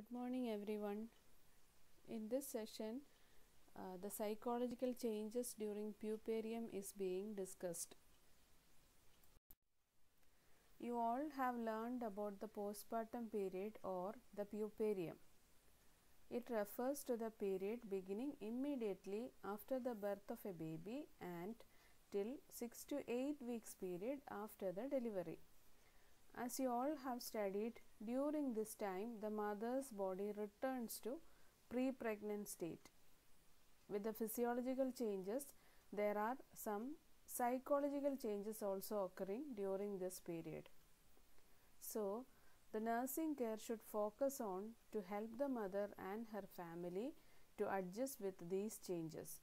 Good morning, everyone. In this session, uh, the psychological changes during puerperium is being discussed. You all have learned about the postpartum period or the puerperium. It refers to the period beginning immediately after the birth of a baby and till 6 to 8 weeks period after the delivery. As you all have studied, during this time the mother's body returns to pre pregnant state. With the physiological changes, there are some psychological changes also occurring during this period. So, the nursing care should focus on to help the mother and her family to adjust with these changes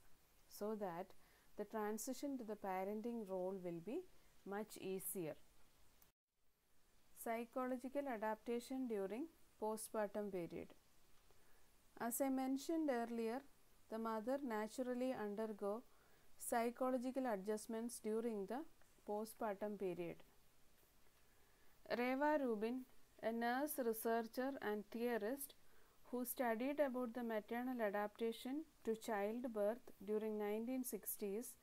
so that the transition to the parenting role will be much easier. Psychological adaptation during postpartum period. As I mentioned earlier, the mother naturally undergo psychological adjustments during the postpartum period. Reva Rubin, a nurse researcher and theorist who studied about the maternal adaptation to childbirth during 1960s,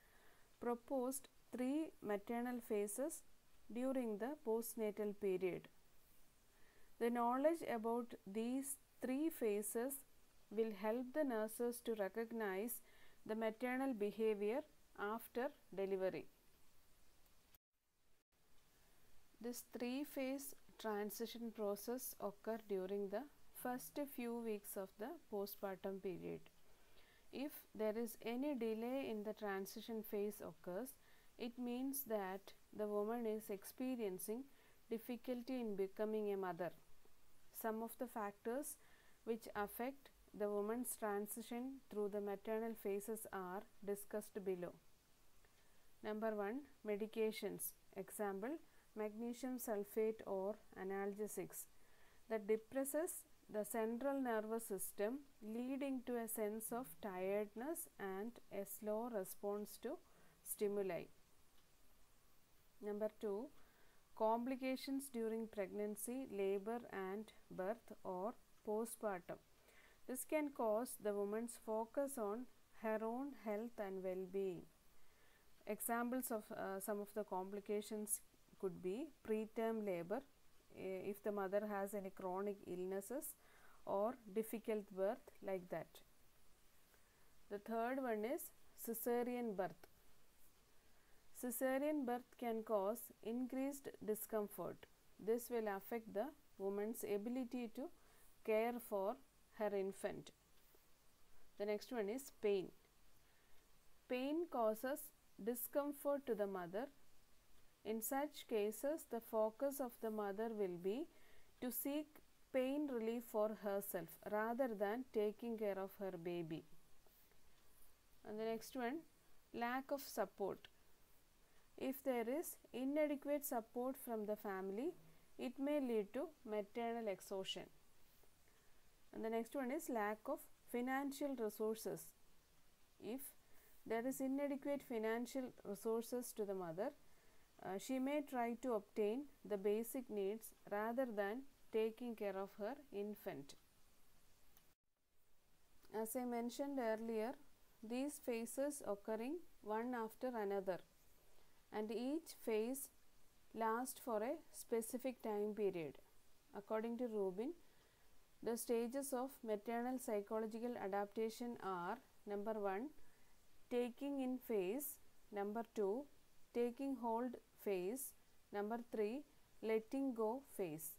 proposed three maternal phases during the postnatal period. The knowledge about these three phases will help the nurses to recognize the maternal behavior after delivery. This three phase transition process occur during the first few weeks of the postpartum period. If there is any delay in the transition phase occurs, it means that the woman is experiencing difficulty in becoming a mother. Some of the factors which affect the woman's transition through the maternal phases are discussed below. Number 1 medications example magnesium sulfate or analgesics that depresses the central nervous system leading to a sense of tiredness and a slow response to stimuli. Number 2 complications during pregnancy, labor and birth or postpartum. This can cause the woman's focus on her own health and well-being. Examples of uh, some of the complications could be preterm labor if the mother has any chronic illnesses or difficult birth like that. The third one is cesarean birth. Cesarean birth can cause increased discomfort. This will affect the woman's ability to care for her infant. The next one is pain. Pain causes discomfort to the mother. In such cases, the focus of the mother will be to seek pain relief for herself rather than taking care of her baby. And the next one, lack of support. If there is inadequate support from the family, it may lead to maternal exhaustion. And the next one is lack of financial resources. If there is inadequate financial resources to the mother, uh, she may try to obtain the basic needs rather than taking care of her infant. As I mentioned earlier, these phases occurring one after another and each phase lasts for a specific time period. According to Rubin, the stages of maternal psychological adaptation are number 1 taking in phase, number 2 taking hold phase, number 3 letting go phase.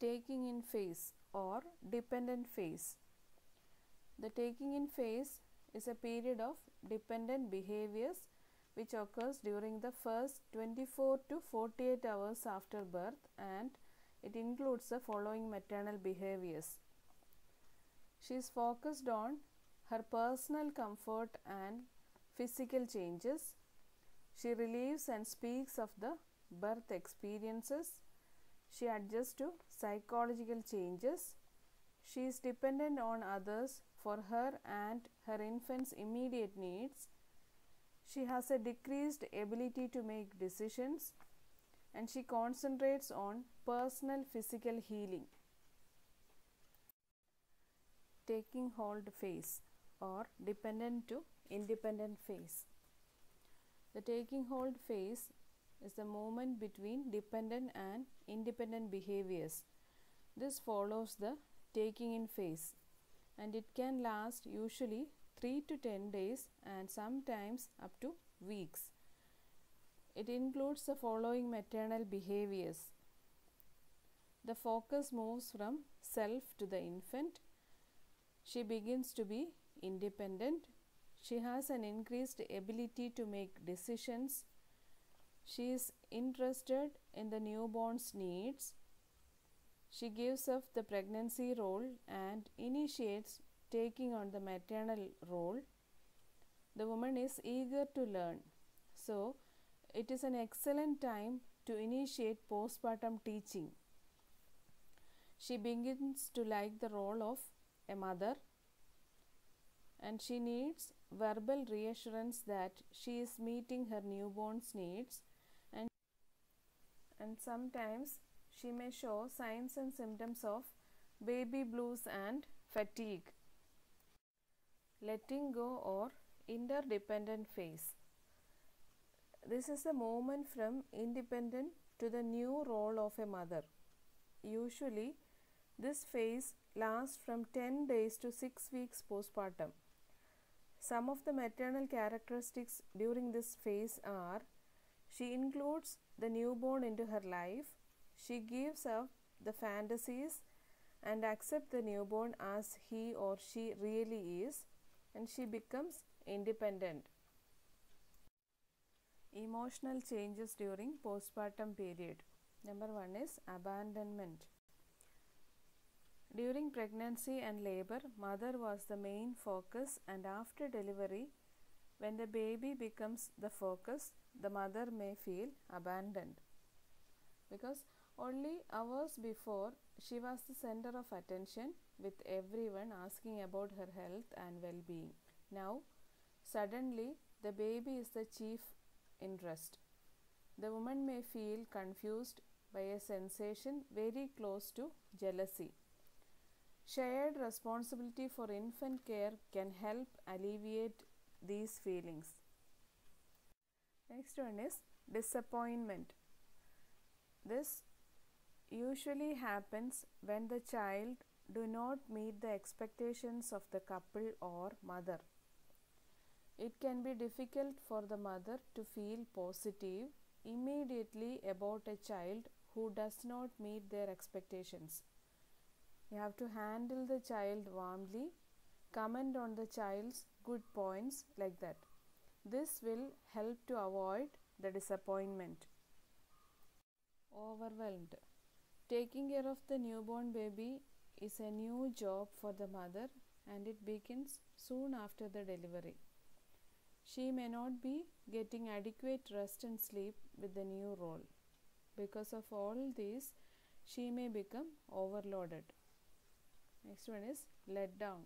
Taking in phase or dependent phase. The taking in phase is a period of dependent behaviors which occurs during the first 24 to 48 hours after birth and it includes the following maternal behaviors. She is focused on her personal comfort and physical changes. She relieves and speaks of the birth experiences. She adjusts to psychological changes. She is dependent on others for her and her infant's immediate needs. She has a decreased ability to make decisions and she concentrates on personal physical healing. taking hold phase or dependent to independent phase. The taking hold phase is the moment between dependent and independent behaviors. This follows the taking in phase and it can last usually 3 to 10 days and sometimes up to weeks. It includes the following maternal behaviors. The focus moves from self to the infant. She begins to be independent. She has an increased ability to make decisions. She is interested in the newborn's needs. She gives up the pregnancy role and initiates taking on the maternal role. The woman is eager to learn. So, it is an excellent time to initiate postpartum teaching. She begins to like the role of a mother and she needs verbal reassurance that she is meeting her newborn's needs and, and sometimes she may show signs and symptoms of baby blues and fatigue. Letting go or interdependent phase. This is the moment from independent to the new role of a mother. Usually, this phase lasts from 10 days to 6 weeks postpartum. Some of the maternal characteristics during this phase are she includes the newborn into her life, she gives up the fantasies and accepts the newborn as he or she really is, and she becomes independent. Emotional changes during postpartum period. Number one is abandonment. During pregnancy and labor, mother was the main focus, and after delivery, when the baby becomes the focus, the mother may feel abandoned. Because only hours before, she was the center of attention with everyone asking about her health and well being. Now, suddenly, the baby is the chief interest. The woman may feel confused by a sensation very close to jealousy. Shared responsibility for infant care can help alleviate these feelings. Next one is disappointment. This usually happens when the child do not meet the expectations of the couple or mother. It can be difficult for the mother to feel positive immediately about a child who does not meet their expectations. You have to handle the child warmly, comment on the child's good points like that. This will help to avoid the disappointment. Overwhelmed. Taking care of the newborn baby is a new job for the mother and it begins soon after the delivery. She may not be getting adequate rest and sleep with the new role. Because of all these, she may become overloaded. Next one is let down.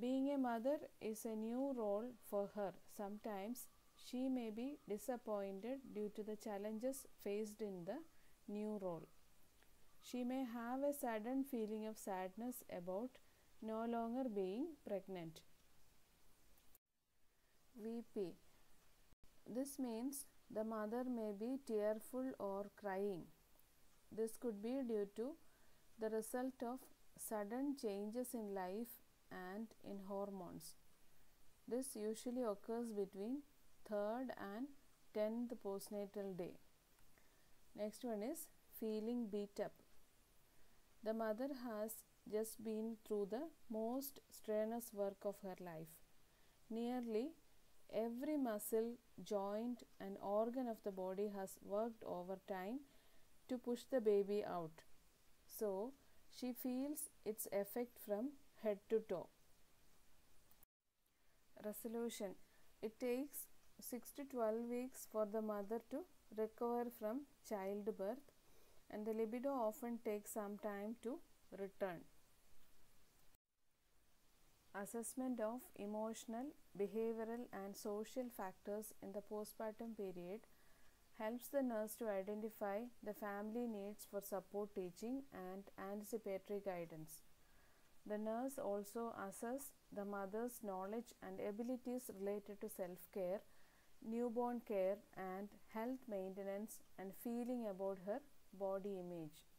Being a mother is a new role for her. Sometimes she may be disappointed due to the challenges faced in the new role. She may have a sudden feeling of sadness about no longer being pregnant. VP. This means the mother may be tearful or crying. This could be due to the result of sudden changes in life and in hormones. This usually occurs between 3rd and 10th postnatal day. Next one is feeling beat up. The mother has just been through the most strenuous work of her life. Nearly every muscle, joint, and organ of the body has worked overtime to push the baby out. So, she feels its effect from head to toe. Resolution It takes 6 to 12 weeks for the mother to recover from childbirth, and the libido often takes some time to return. Assessment of emotional, behavioral, and social factors in the postpartum period helps the nurse to identify the family needs for support teaching and anticipatory guidance. The nurse also assess the mother's knowledge and abilities related to self-care, newborn care and health maintenance and feeling about her body image.